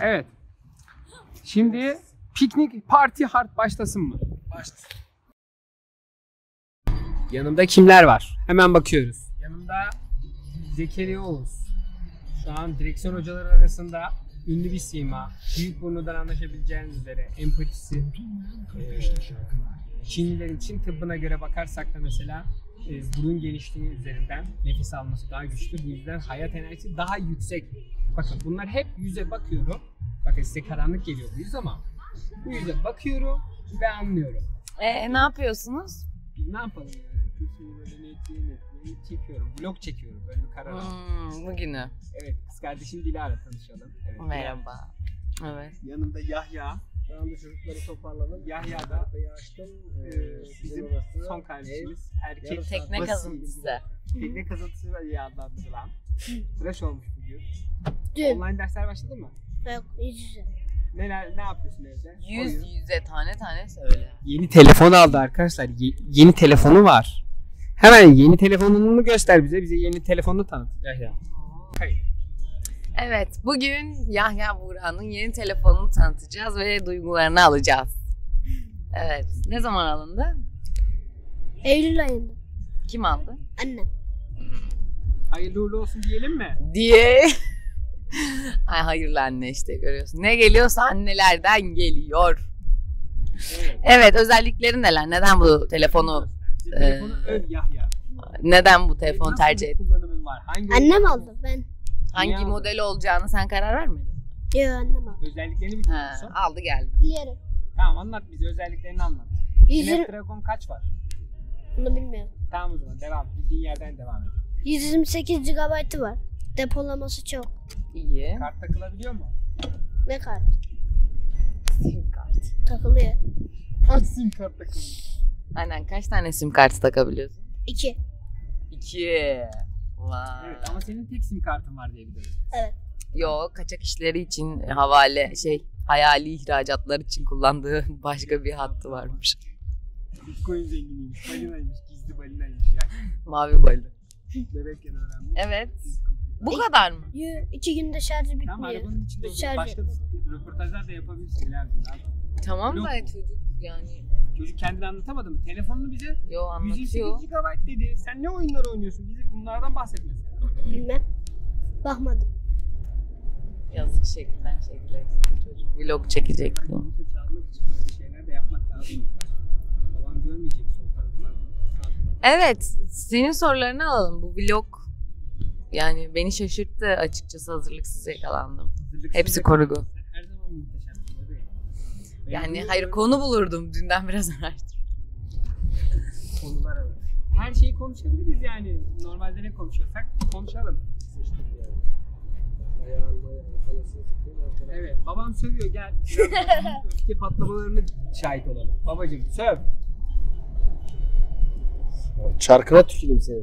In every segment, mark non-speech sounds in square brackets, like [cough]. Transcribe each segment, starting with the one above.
Evet. Şimdi piknik party hard başlasın mı? Başlasın. Yanımda kimler var? Hemen bakıyoruz. Yanımda Zekeriya Oğuz. Şu an direksiyon hocaları arasında ünlü bir sima. Büyük burnudan anlaşabileceğiniz üzere empatisi. Ee, Çinlilerin Çin tıbbına göre bakarsak da mesela e, burun genişliği üzerinden nefes alması daha güçlü. Bu yüzden hayat enerjisi daha yüksek. Bakın bunlar hep yüze bakıyorum. Bakın size karanlık geliyor bu yüz ama bu yüze bakıyorum ve anlıyorum. Ee, ne yapıyorsunuz? Ne yapalım yani? Türkiye'yi böyle netliğe netliğe çekiyorum. Vlog çekiyorum böyle bir karar aldım. Hmm, bugünü. Evet kız kardeşim Dilara tanışalım. Evet, Merhaba. Evet. Yanımda Yahya. Ben de çocukları toparladım. Yahya da açtım. e, Ee, bizim orası son kardeşimiz. Erkek Tekne kazıntısı. Tekne kazıntısı diye adlandırılan. Tıraş [laughs] olmuş bugün. Dün. Online dersler başladı mı? Yok yüz yüze. Neler, ne yapıyorsun evde? Yüz Oyun. yüze tane tane söyle. Yeni telefon aldı arkadaşlar. Ye- yeni telefonu var. Hemen yeni telefonunu göster bize. Bize yeni telefonunu tanıt. Yahya. Hayır. Evet, bugün Yahya Buğra'nın yeni telefonunu tanıtacağız ve duygularını alacağız. Evet, ne zaman alındı? Eylül ayında. Kim aldı? Annem. Hayırlı uğurlu olsun diyelim mi? Diye. [laughs] Ay hayırlı anne işte görüyorsun. Ne geliyorsa annelerden geliyor. Evet. Evet, özellikleri neler? Neden bu telefonu, telefonu Ee, öv Yahya. neden bu telefonu tercih ettin? Annem aldı ben. Hangi Niye aldın? model olacağını sen karar vermedin? Yok annem aldı. Özelliklerini biliyor Ha, musun? aldı geldi. Biliyorum. Tamam anlat bize özelliklerini anlat. Yüzün Snapdragon kaç var? bunu bilmiyorum. Tamam o zaman devam. Bildiğin yerden devam et. 128 GB'ı var. Depolaması çok. İyi. Kart takılabiliyor mu? Ne kart? Sim kart. Takılıyor. Kaç sim kart takılıyor? Aynen kaç tane sim kartı takabiliyorsun? 2. İki. Vay. Evet ama senin tek sim kartın var diye biliyorum. Yo kaçak işleri için havale şey hayali ihracatlar için kullandığı [laughs] başka bir hattı varmış. Bitcoin zenginiymiş, balinaymış, gizli balinaymış yani. [laughs] Mavi balı. Bebekken öğrenmiş. Evet. Bu kadar mı? Yo, 2 günde şarjı Tamam bitmiyor. arabanın içinde Şarj başka röportajlar da yapabilirsin Bilal'cim. Tamam Yok. da çocuk yani. Çocuk kendini anlatamadı mı? Telefonunu bize Yo 128 anlatıyor. GB dedi. Sen ne oyunlar oynuyorsun? Bize bunlardan bahset mesela. Bilmem. Bakmadım. Yazık şekilden şekilde. Çocuk vlog çekecek. Kimse çalmak için böyle şeyler de yapmak lazım. Babam görmeyecek sol tarafına. Evet senin sorularını alalım. Bu vlog yani beni şaşırttı açıkçası hazırlıksız yakalandım. Hazırlıksız Hepsi yapmak. kurgu. Sen Her zaman muhteşemsin bebeğim. Benim Yani hayır konu bulurdum. Dünden biraz [laughs] araştırdım. konular var. Her şeyi konuşabiliriz yani. Normalde ne konuşuyorsak konuşalım. Sıçtık yani. Ayağın. Evet babam sövüyor gel. [laughs] Öfke patlamalarına şahit olalım. Babacım söv. Çarkına tüküreyim seni.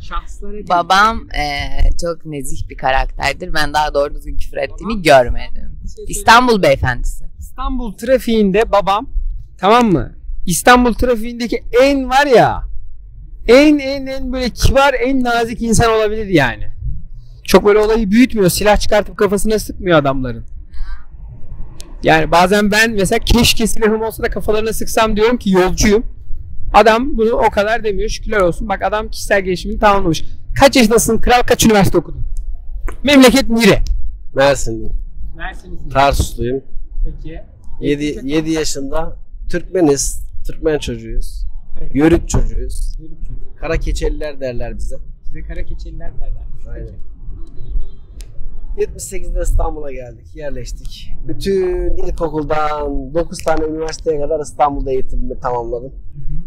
Şahslara değil. Babam eee, çok nezih bir karakterdir. Ben daha doğru düzgün küfür ettiğini görmedim. Bir şey söyleyeyim. İstanbul beyefendisi. İstanbul trafiğinde babam tamam mı? İstanbul trafiğindeki en var ya en en en böyle kibar en nazik insan olabilir yani. Çok böyle olayı büyütmüyor. Silah çıkartıp kafasına sıkmıyor adamların. Yani bazen ben mesela keşke silahım olsa da kafalarına sıksam diyorum ki yolcuyum. Adam bunu o kadar demiyor. Şükürler olsun. Bak adam kişisel gelişimini tamamlamış. Kaç yaşındasın? Kral kaç üniversite okudun? Memleket Nire. Mersinliyim. Mersin'in. Tarsusluyum. Peki. 7, 7 yaşında Türkmeniz. Türkmen çocuğuyuz. Yörük çocuğuyuz. Kara keçeliler derler bize. Size kara keçeliler derler. Aynen. 78'de İstanbul'a geldik, yerleştik. Bütün ilkokuldan 9 tane üniversiteye kadar İstanbul'da eğitimimi tamamladım.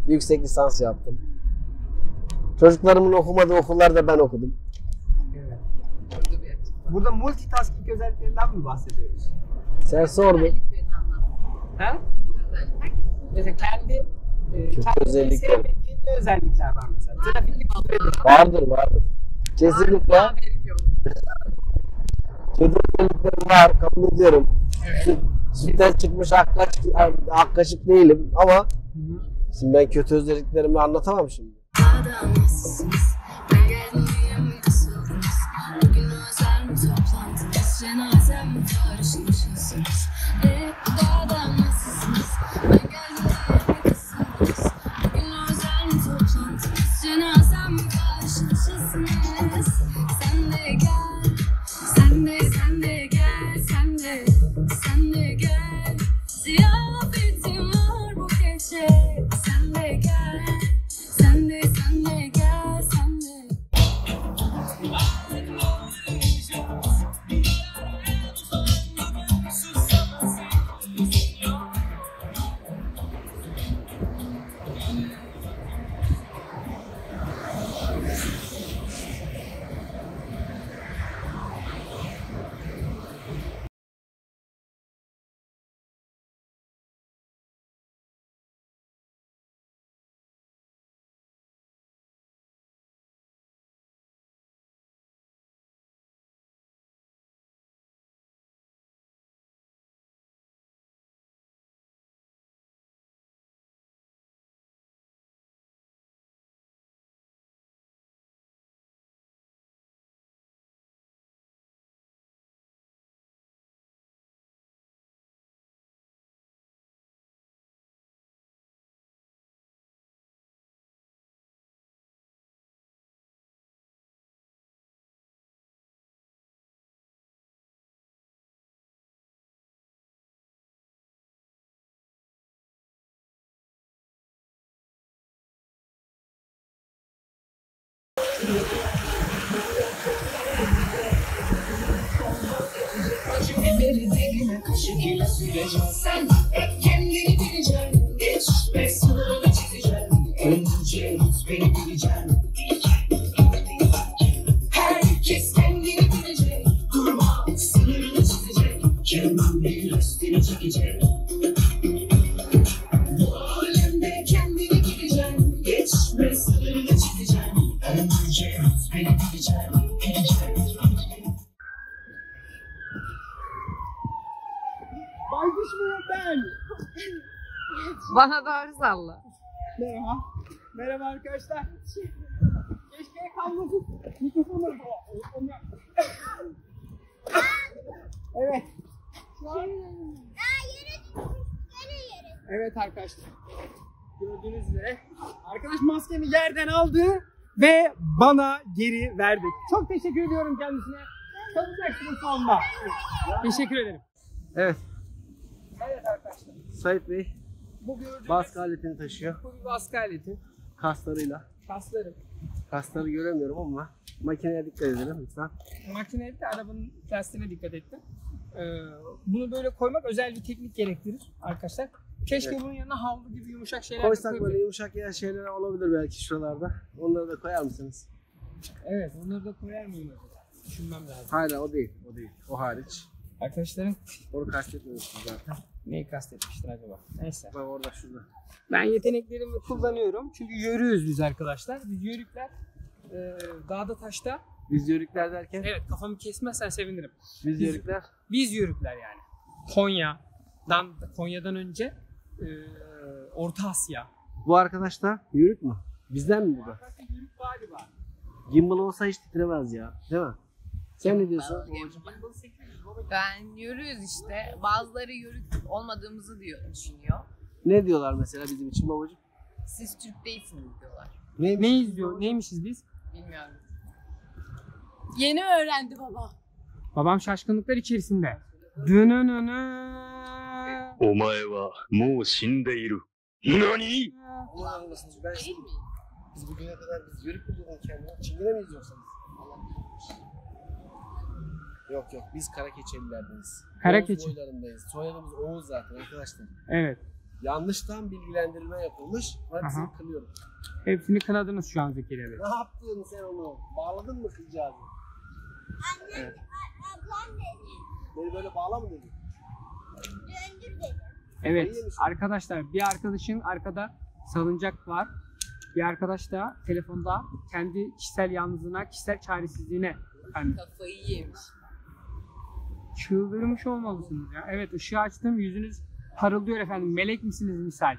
Yüksek lisans yaptım. Çocuklarımın okumadığı okullarda ben okudum. Evet. Burada multitasking özelliklerinden mi bahsediyoruz? Sen sordun. Ha? Mesela kendi e, Kötü kendi özellikler. sevmediğin ne özellikler var mesela? Trafikte küfür Vardır vardır. Kesinlikle. Kötü özelliklerim var, kabul ediyorum. Sütten çıkmış ak kaşık, ak kaşık değilim ama şimdi ben kötü özelliklerimi anlatamam şimdi. Diye Beni diline kaşık ile süreceksin Sen hep kendini bileceksin Bana doğru salla. Merhaba. Merhaba arkadaşlar. Keşke kablosuz mikrofon olsa. Evet. Evet arkadaşlar. Gördüğünüz üzere arkadaş maskemi yerden aldı ve bana geri verdi. Çok teşekkür ediyorum kendisine. Kalacaksınız sonunda. Teşekkür ederim. Evet. Evet arkadaşlar. Sait Bey Bu gördüğünüz baskı aletini taşıyor. bu bir baskı aleti. Kaslarıyla. Kaslarım. Kasları göremiyorum ama makineye dikkat edelim lütfen. Makinede de arabanın lastiğine dikkat ettim. Ee, bunu böyle koymak özel bir teknik gerektirir arkadaşlar. Keşke Evet. bunun yanına havlu gibi yumuşak şeyler Koysak böyle yumuşak yer şeyler olabilir belki şuralarda. Onları da koyar mısınız? Evet onları da koyar mıyım acaba? Düşünmem lazım. Hayır o değil. O değil. O hariç. Arkadaşların Onu kastetmemiştim zaten. Neyi kastetmiştir acaba? Neyse. Bak orada şurada. Ben yeteneklerimi kullanıyorum. Çünkü yörüyoruz biz arkadaşlar. Biz yörükler e, dağda taşta. Biz yörükler derken Evet kafamı kesmezsen sevinirim. biz Biz- yörükler Biz yörükler yani. Konya'dan Konya'dan önce e, Orta Asya. bu arkadaş da yörük mü? Bizden mi bu da? Yörük galiba. Gimbal olsa hiç titremez ya. Değil mi? Sen ne diyorsun? Gimbal Ben yürüyoruz işte. Bazıları yürük olmadığımızı diyor, düşünüyor. Ne diyorlar mesela bizim için babacığım? Siz Türk değilsiniz diyorlar. Neymiş? Ne izliyor? Neymişiz biz? Bilmiyorum. Yeni öğrendi baba. Babam şaşkınlıklar içerisinde. Dönönönö. お前はもう死んでいる。何 Allah anlasın. Ben Değil şimdi mi? biz bugüne kadar biz yörük mü diyordun kendine? Çingene miyiz yoksa biz? Allah bilir. Yok yok biz Karakeçelilerdeniz. Karakeçi. Oğuz boylarındayız. Soyadımız Oğuz zaten arkadaşlar. Evet. Yanlıştan bilgilendirme yapılmış. Hepsini Aha. kılıyorum. Hepsini kınadınız şu an Zekeriya Bey. Ne yaptın sen onu? Bağladın mı kızcağızı? Evet. Beni böyle bağla mı dedin? Evet Kayıyor musun? arkadaşlar bir arkadaşın arkada salıncak var. Bir arkadaş da telefonda kendi kişisel yalnızlığına, kişisel çaresizliğine yani Kafayı yemiş. Çıldırmış olmalısınız ya. Evet ışığı açtım yüzünüz parıldıyor efendim. Melek misiniz misal?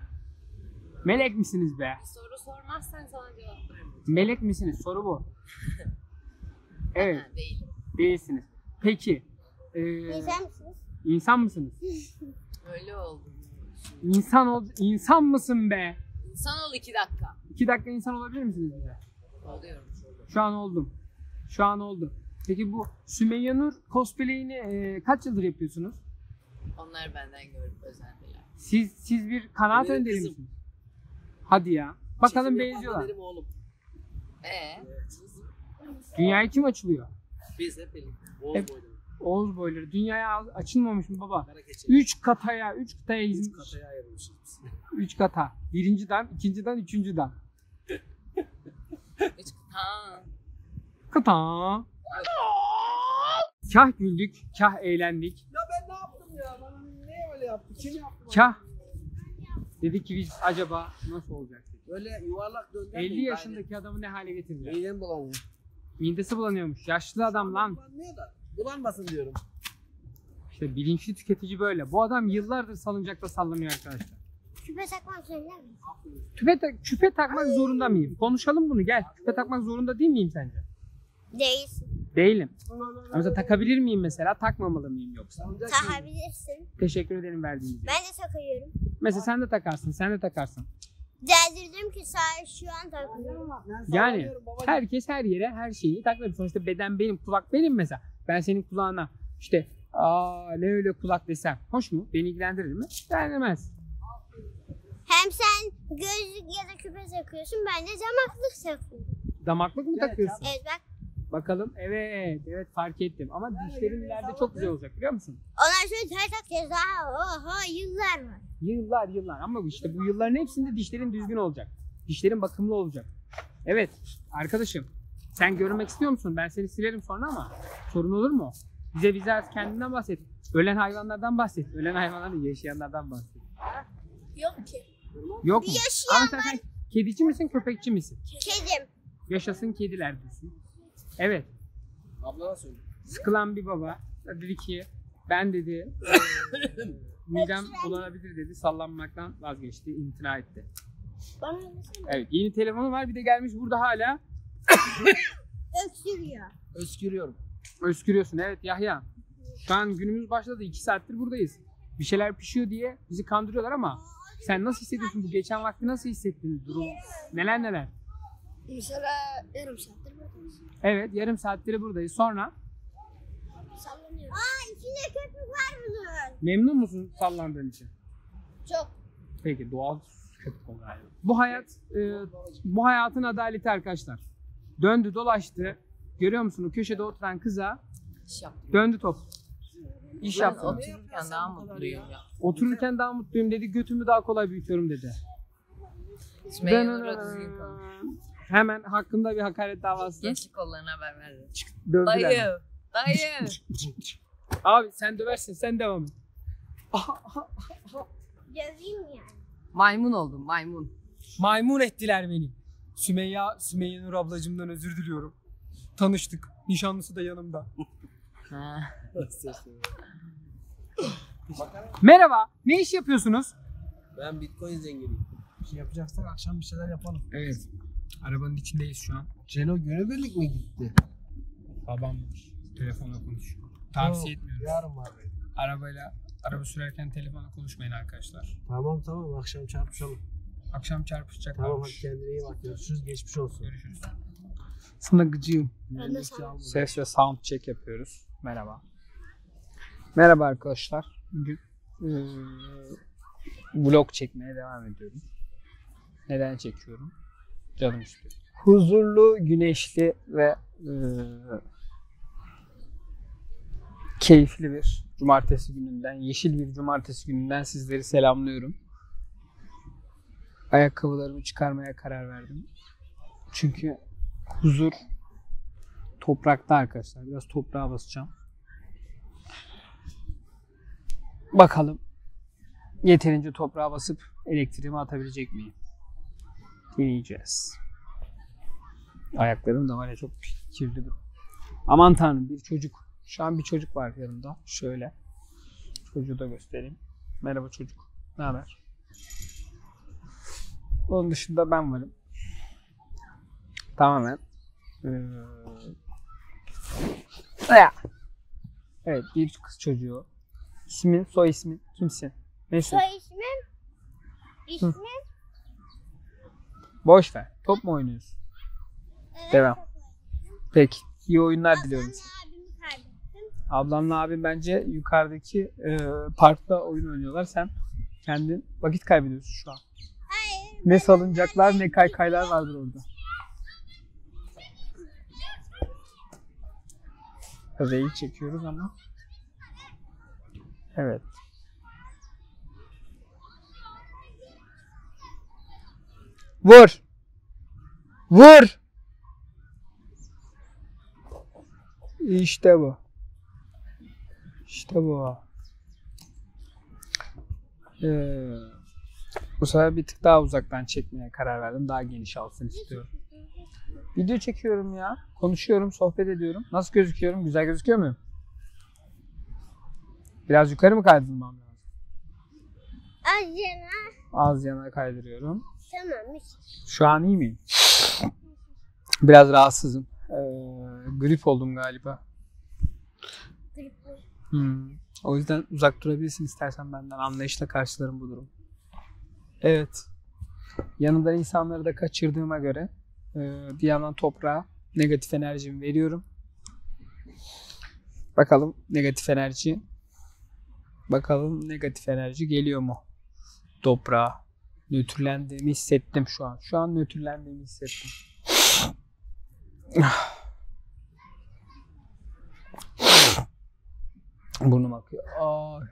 Melek misiniz be? Soru sormazsan sana cevap vermem. Melek misiniz? Soru bu. [laughs] Evet Ha, değilim. değilsiniz. Peki Ee, İnsan mısınız? insan mısınız? [laughs] Öyle oldu. İnsan ol, insan mısın be? İnsan ol iki dakika. İki dakika insan olabilir misiniz bize? Oluyorum. Şu an oldum. Şu an oldu. Peki bu Sümeyye Nur cosplay'ini e, kaç yıldır yapıyorsunuz? Onlar benden görüp özendiler. Siz siz bir kanaat Benim önderi kızım. misiniz? Hadi ya. Bakalım Çekim yapan benziyorlar. Benim oğlum. Ee, Dünyaya kim açılıyor? Biz hep birlikte. Oğuz Hep- boyları. Oğuz boyları. Dünyaya açılmamış mı baba? Keçe. Üç kataya, üç kataya Üç izin. kataya ayrılmışız biz. [laughs] Üç kata. Birinci dam, ikinci dam, üçüncü hiç... Ha. Kıta. Kah güldük, kah eğlendik. Ya ben ne yaptım ya? Bana ne öyle yaptı? Kim yaptı? bana? Kah dedik ki biz acaba nasıl olacak? dedik. Böyle yuvarlak döndür. 50 yaşındaki adamı ne hale getirdiler? Midem bulanıyor. Midesi bulanıyormuş. Yaşlı adam lan. Bulanmıyor da. Bulanmasın diyorum. İşte bilinçli tüketici böyle. Bu adam yıllardır salıncakta sallanıyor arkadaşlar. Küpe takmak zorunda mıyız? Küpe, ta- küpe takmak zorunda mıyım? Konuşalım bunu gel. Küpe takmak zorunda değil miyim sence? Değilsin. Değilim. Ama mesela takabilir miyim mesela? Takmamalı mıyım yoksa? Takabilirsin. Teşekkür ederim verdiğiniz için. Ben de takıyorum. Mesela sen de takarsın, sen de takarsın. Deldirdim ki sadece şu an takıyorum. Yani herkes her yere her şeyi takabilir. Sonuçta beden benim, kulak benim mesela. Ben senin kulağına işte aa ne öyle kulak desem. Hoş mu? Beni ilgilendirir mi? İlgilendirmez. Hem sen gözlük ya da küpe takıyorsun ben de damaklık takıyorum. Damaklık mı takıyorsun? Evet bak Bakalım. Evet, evet fark ettim. Ama dişlerim ileride çok güzel olacak biliyor musun? ondan sonra takacağız daha oha yıllar var. Yıllar yıllar ama işte bu yılların hepsinde dişlerin düzgün olacak. Dişlerin bakımlı olacak. Evet arkadaşım sen görmek istiyor musun? Ben seni silerim sonra ama sorun olur mu? Bize bize az kendinden bahset. Ölen hayvanlardan bahset. Ölen hayvanlardan yaşayanlardan bahset. Yok ki. Yok mu? Yaşayan Ama sen, sen kedici misin köpekçi misin? Kedim. Yaşasın kediler desin. Evet. Ablana söyle. Sıkılan bir baba dedi ki ben dedi [laughs] midem bulanabilir dedi sallanmaktan vazgeçti imtina etti. Bana öylesene. Evet yeni telefonu var bir de gelmiş burada hala [laughs] Öksürüyor. Öskürüyorum. öskürüyorsun. Evet Yahya şu an günümüz başladı 2 saattir buradayız. Bir şeyler pişiyor diye bizi kandırıyorlar ama sen nasıl hissediyorsun bu geçen vakti nasıl hissettin durum neler neler? Mesela yarım saattir. Evet yarım saattir buradayız sonra Sallanıyoruz. Aa içinde köpük var bunun. memnun musun sallandığın için? Çok. Peki doğal köpük olarak. Bu hayat e, bu hayatın adaleti arkadaşlar. Döndü dolaştı. Görüyor musun o köşede oturan kıza İş yaptım. döndü top. İş Ben yaptı. otururken daha mutluyum ya. Otururken daha mutluyum dedi. Götümü daha kolay büyütüyorum dedi. Nur'a düzgün konuş. Hemen hakkında bir hakaret davası Gençlik kollarına haber verdim. dövdüler. Dayı. Dayı. Abi sen döversin sen devam et. Aha, aha. Döveyim yani. Maymun oldum maymun. Maymun ettiler beni. Sümeyye, Sümeyye Nur ablacımdan özür diliyorum. Tanıştık. Nişanlısı da yanımda. Ha. Merhaba. Ne iş yapıyorsunuz? Ben bitcoin zenginiyim. Bir şey yapacaksak akşam bir şeyler yapalım. Evet. Arabanın içindeyiz şu an. Celo günübirlik mi gitti? Babam telefonla konuşuyor. Tavsiye Yok, etmiyorum. Yarın var benim. Arabayla araba sürerken telefonla konuşmayın arkadaşlar. Tamam tamam akşam çarpışalım. Akşam çarpışacak Tamam hadi kendine iyi bak. Görüşürüz. Geçmiş olsun. Görüşürüz. Sana gıcığım. Ben de sana. Ses ve sound check yapıyoruz. Merhaba. Merhaba arkadaşlar. Bugün eee, vlog çekmeye devam ediyorum. Neden çekiyorum? Canım istiyor. Huzurlu, güneşli ve eee, keyifli bir cumartesi gününden, yeşil bir cumartesi gününden sizleri selamlıyorum. Ayakkabılarımı çıkarmaya karar verdim. Çünkü huzur toprakta arkadaşlar. Biraz toprağa basacağım. Bakalım yeterince toprağa basıp elektriğimi atabilecek miyim? Deneyeceğiz. Ayaklarım da var ya çok kirli. bir- Aman tanrım bir çocuk. Şu an bir çocuk var yanımda. Şöyle. Çocuğu da göstereyim. Merhaba çocuk. Ne haber? Onun dışında ben varım. Tamamen. Ee. Evet bir kız çocuğu. İsmin, soy ismin, kimsin? Nesin? Soy ismim. İsmim. Boş ver. Top mu oynuyorsun? Evet, Devam. Peki. İyi oyunlar diliyorum kaybettim. Ablamla abim bence yukarıdaki e, parkta oyun oynuyorlar. Sen kendin vakit kaybediyorsun şu an. Hayır. Ne salıncaklar ne kaykaylar vardır orada. Reyi çekiyoruz ama. Evet. Vur. Vur. İşte bu. İşte bu. Ee, bu sefer bir tık daha uzaktan çekmeye karar verdim. Daha geniş alsın istiyorum. Video çekiyorum ya. Konuşuyorum, sohbet ediyorum. Nasıl gözüküyorum? Güzel gözüküyor muyum? Biraz yukarı mı kaydırmam lazım? Az yana. Az yana kaydırıyorum. Tamam. Şu an iyi miyim? Biraz rahatsızım. Ee, grip oldum galiba. Hmm. O yüzden uzak durabilirsin istersen benden. Anlayışla karşılarım bu durum. Evet. Yanında insanları da kaçırdığıma göre e, bir yandan toprağa negatif enerjimi veriyorum. Bakalım negatif enerji bakalım negatif enerji geliyor mu toprağa? Nötrlendiğimi hissettim şu an. Şu an nötrlendiğimi hissettim. [sighs] Burnum akıyor. Ay.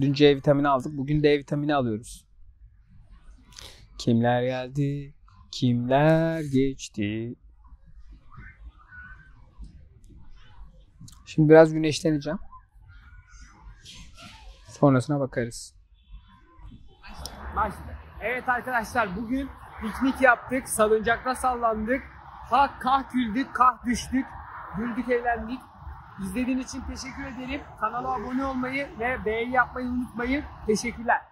Dün C vitamini aldık. Bugün D vitamini alıyoruz. Kimler geldi? Kimler geçti? Şimdi biraz güneşleneceğim. Sonrasına bakarız. Başla. Evet arkadaşlar bugün piknik yaptık. Salıncakta sallandık. Ha kah güldük, kah düştük. Güldük, eğlendik. İzlediğiniz için teşekkür ederim. Kanala abone olmayı ve beğeni yapmayı unutmayın. Teşekkürler.